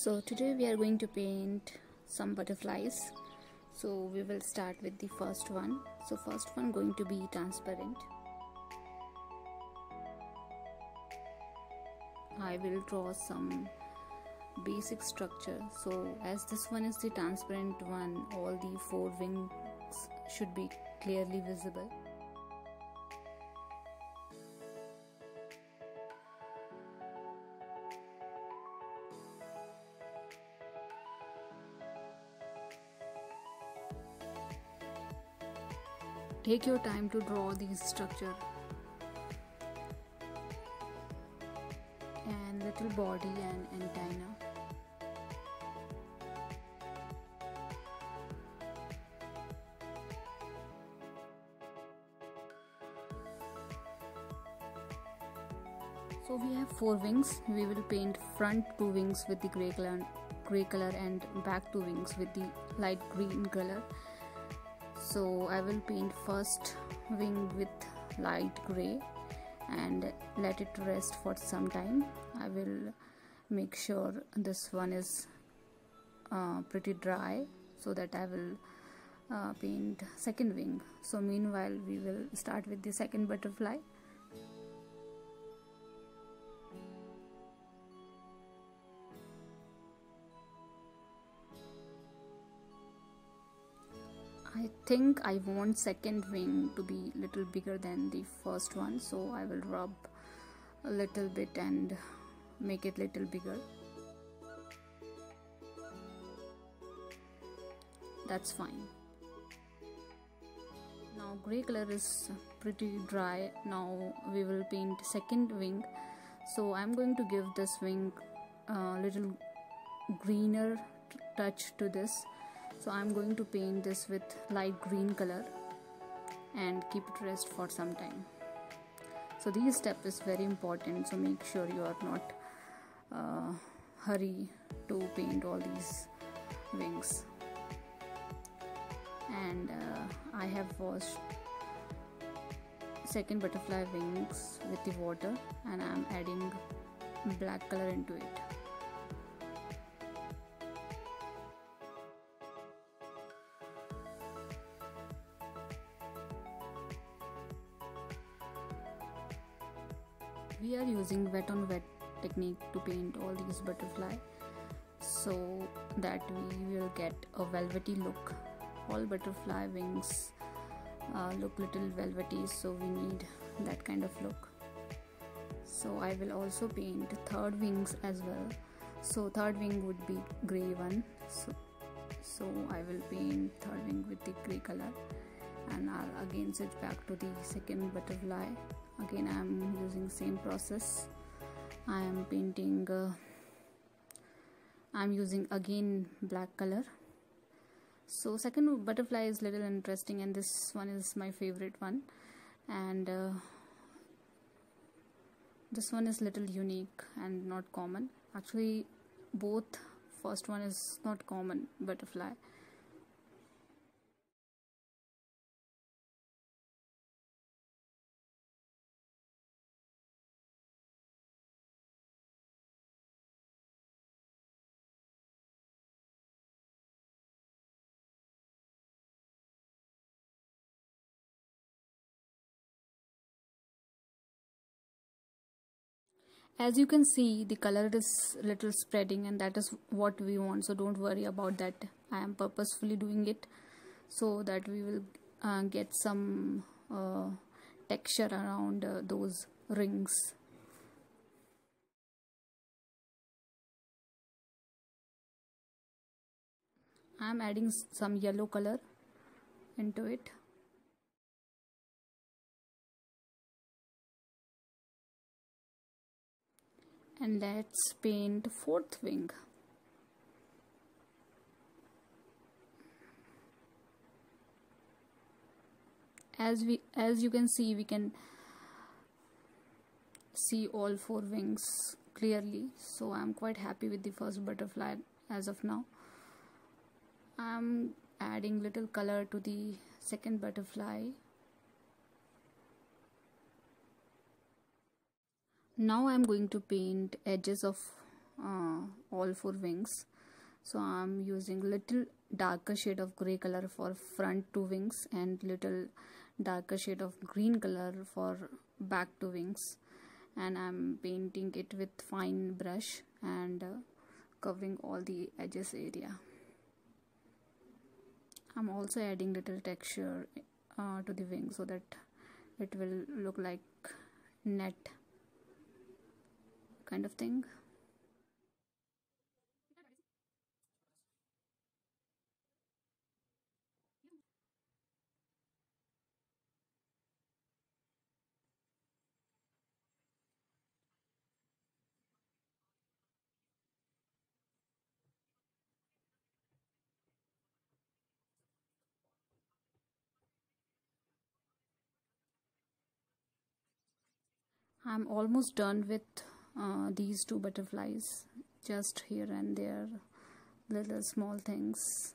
so today we are going to paint some butterflies. So we will start with the first one. So first one going to be transparent. I will draw some basic structure. So as this one is the transparent one all the four wings should be clearly visible Take your time to draw these structure and little body and antenna. So we have four wings. We will paint front two wings with the gray color, gray color and back two wings with the light green color so I will paint first wing with light gray and let it rest for some time. I will make sure this one is uh, pretty dry so that I will uh, paint second wing. So meanwhile we will start with the second butterfly I think I want second wing to be little bigger than the first one so I will rub a little bit and make it little bigger. That's fine. Now gray color is pretty dry. Now we will paint second wing. So I'm going to give this wing a little greener touch to this so I'm going to paint this with light green color and keep it rest for some time. So this step is very important. So make sure you are not uh, hurry to paint all these wings. And uh, I have washed second butterfly wings with the water and I'm adding black color into it using wet technique to paint all these butterfly. So that we will get a velvety look. All butterfly wings uh, look little velvety so we need that kind of look. So I will also paint third wings as well. So third wing would be gray one. So so I will paint third wing with the gray color. And I'll again switch back to the second butterfly. Again I am using same process I am painting uh, I am using again black color. So second butterfly is little interesting and this one is my favorite one. And uh, this one is little unique and not common. Actually both first one is not common butterfly as you can see the color is little spreading and that is what we want so don't worry about that. I am purposefully doing it so that we will uh, get some uh, texture around uh, those rings. I am adding some yellow color into it and let's paint fourth wing. As we as you can see we can see all four wings clearly. So I'm quite happy with the first butterfly as of now. I'm adding little color to the second butterfly now I'm going to paint edges of uh, all four wings. So I'm using little darker shade of gray color for front two wings and little darker shade of green color for back two wings. And I'm painting it with fine brush and uh, covering all the edges area. I'm also adding little texture uh, to the wing so that it will look like net kind of thing? I'm almost done with uh, these two butterflies just here and there little small things.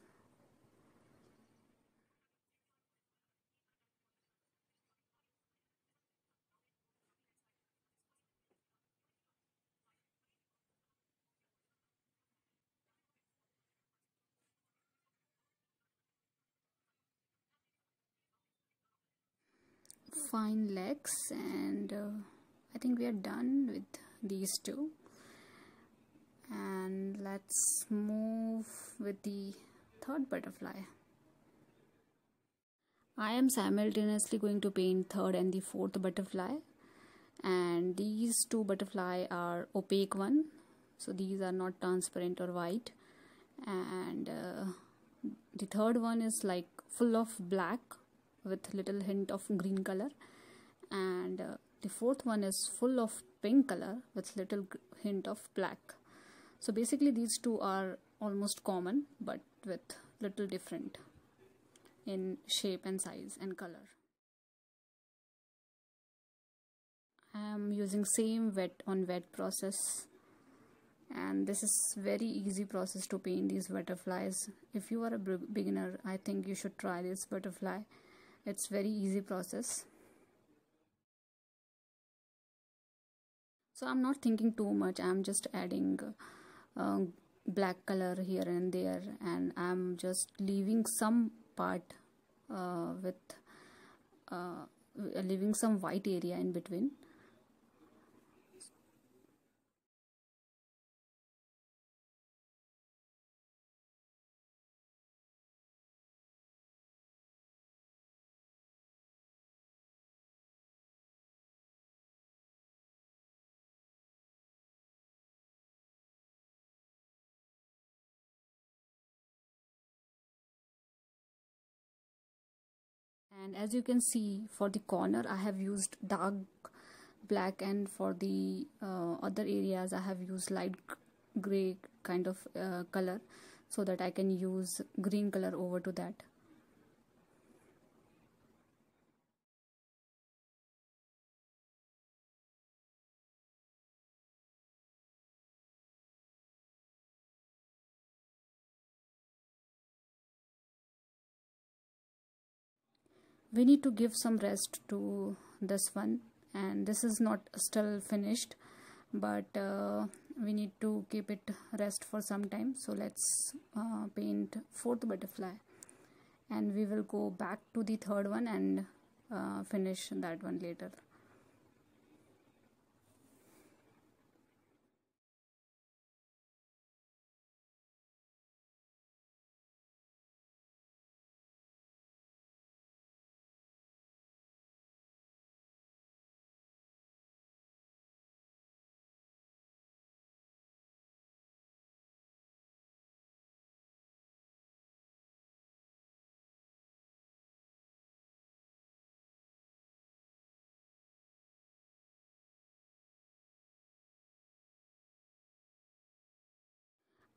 Fine legs and uh, I think we are done with these two. And let's move with the third butterfly. I am simultaneously going to paint third and the fourth butterfly. And these two butterfly are opaque one. So these are not transparent or white. And uh, the third one is like full of black with little hint of green color. And uh, the fourth one is full of pink color with little hint of black. So basically these two are almost common but with little different in shape and size and color. I am using same wet on wet process. And this is very easy process to paint these butterflies. If you are a beginner I think you should try this butterfly. It's very easy process so i'm not thinking too much. I'm just adding uh, black color here and there and i'm just leaving some part uh, with uh, leaving some white area in between and as you can see for the corner I have used dark black and for the uh, other areas I have used light gray kind of uh, color so that I can use green color over to that we need to give some rest to this one. And this is not still finished but uh, we need to keep it rest for some time. So let's uh, paint fourth butterfly. And we will go back to the third one and uh, finish that one later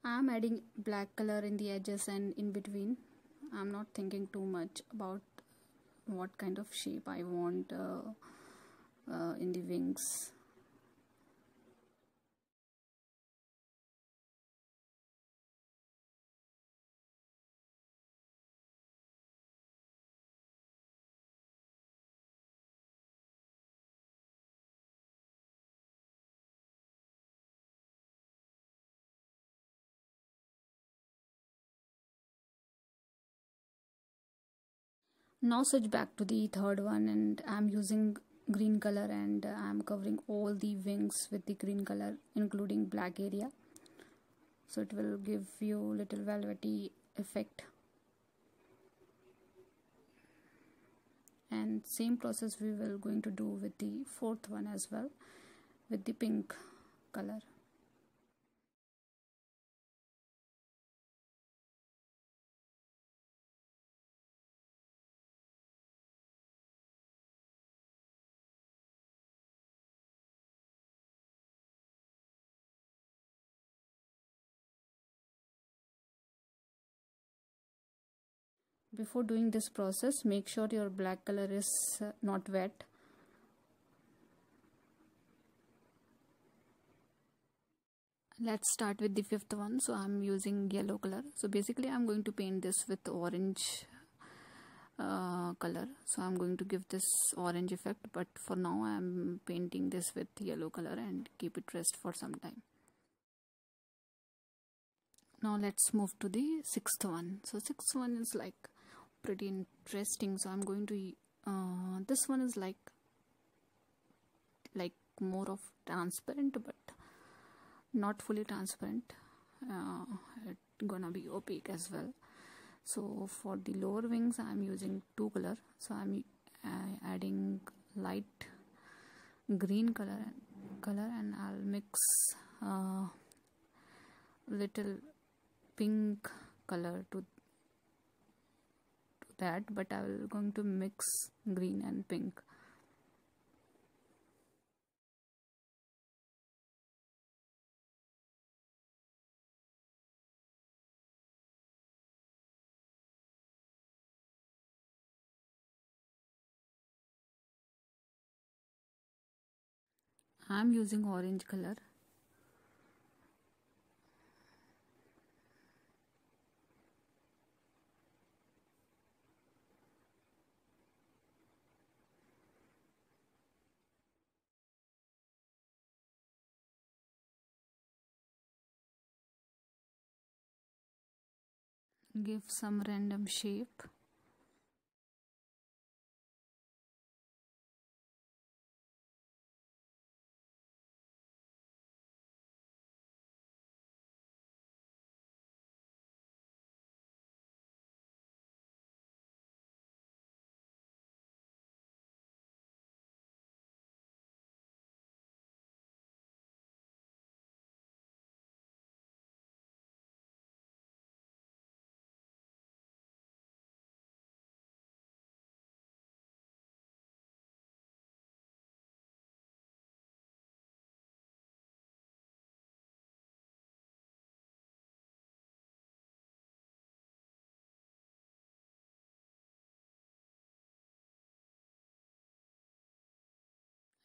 I'm adding black color in the edges and in between. I'm not thinking too much about what kind of shape I want uh, uh, in the wings now switch back to the third one and I'm using green color and I'm covering all the wings with the green color including black area. So it will give you little velvety effect. And same process we will going to do with the fourth one as well with the pink color before doing this process make sure your black color is uh, not wet. Let's start with the fifth one. So i'm using yellow color. So basically i'm going to paint this with orange uh, color. So i'm going to give this orange effect but for now i'm painting this with yellow color and keep it rest for some time. Now let's move to the sixth one. So sixth one is like pretty interesting so i'm going to uh, this one is like like more of transparent but not fully transparent. Uh, it's gonna be opaque as well. So for the lower wings i'm using two color. So i'm uh, adding light green color and color and i'll mix uh, little pink color to that but I will going to mix green and pink. I'm using orange color give some random shape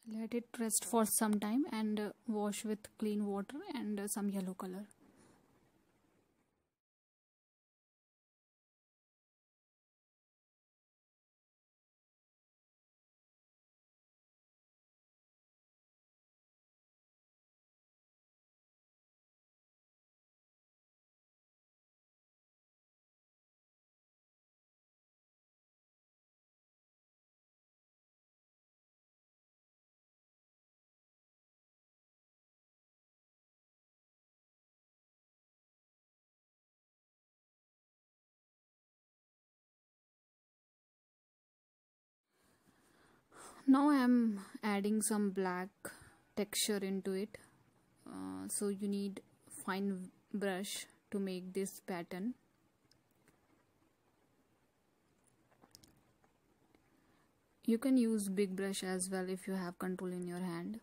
let it rest for some time and uh, wash with clean water and uh, some yellow color now I'm adding some black texture into it. Uh, so you need fine brush to make this pattern. You can use big brush as well if you have control in your hand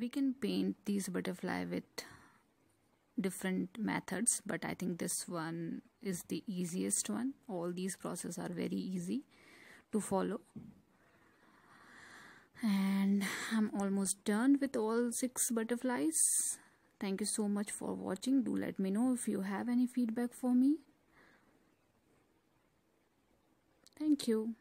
we can paint these butterfly with different methods but i think this one is the easiest one. All these processes are very easy to follow. And I'm almost done with all six butterflies. Thank you so much for watching. Do let me know if you have any feedback for me. Thank you